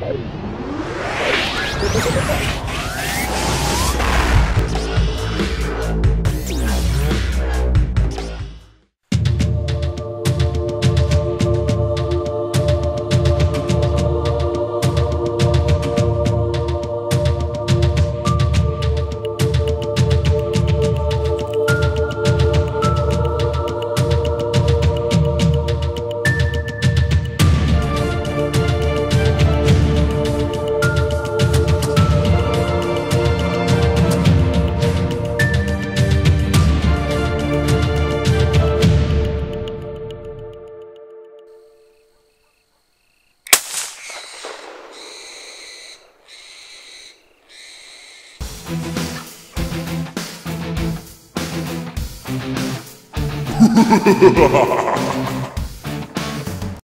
Bye. Ha ha ha ha!